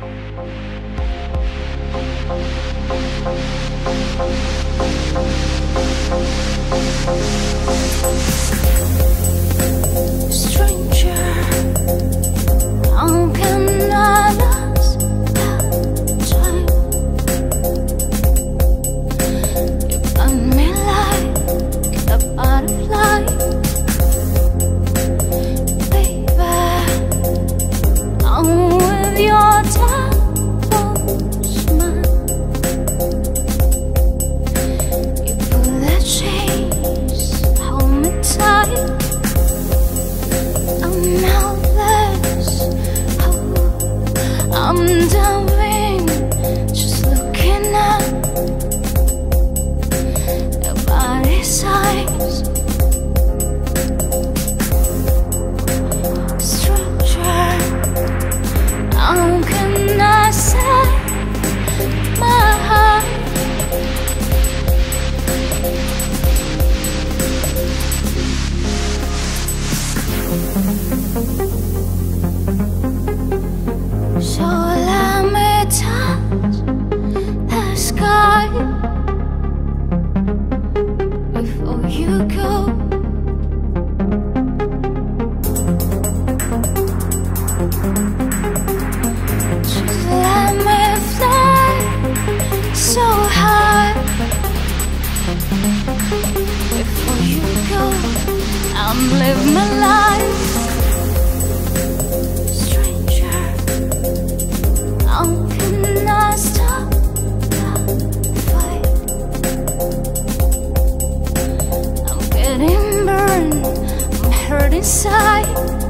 Thank you. someday my life. Stranger. How can I stop the fight? I'm getting burned. I'm inside.